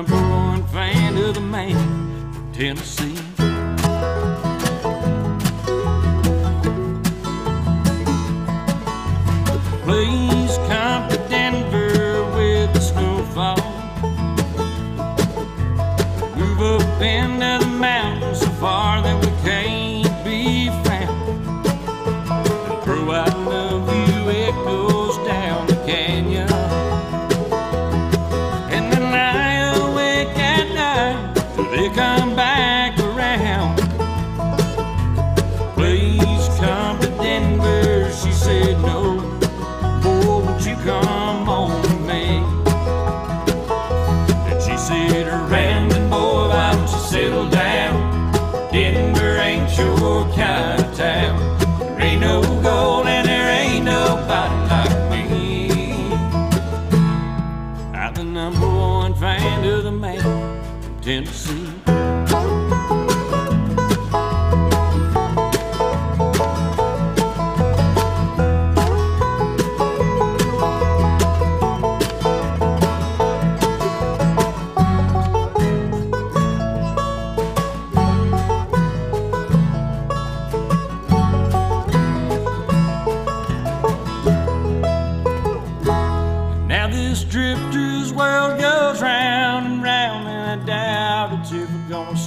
number one fan of the man from Tennessee. Please they come back Tennessee. Now this drifter's world goes round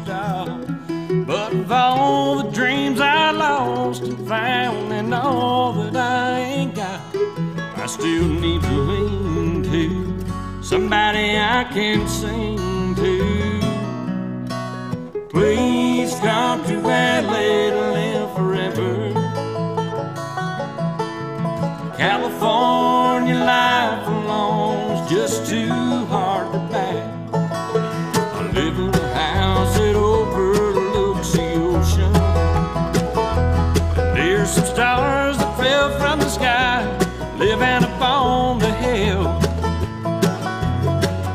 But of all the dreams I lost and found, and all that I ain't got, I still need to lean to somebody I can sing to. Please come to LA to live forever. California life alone's just too hard some stars that fell from the sky, living up on the hill.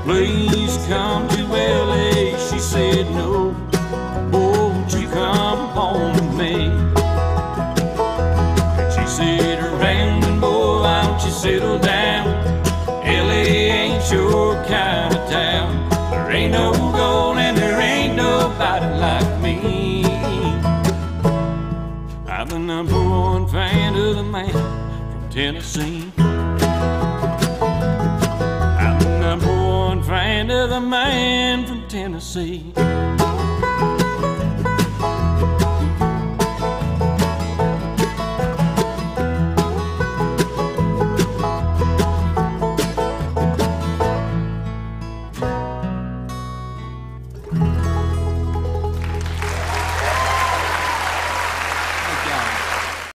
Please come to LA, she said no. Won't you come home with me? She said, Rambling boy, why don't you settle down? LA ain't your kind of town. There ain't no the number one fan of the man from Tennessee. I'm the number one fan of the man from Tennessee.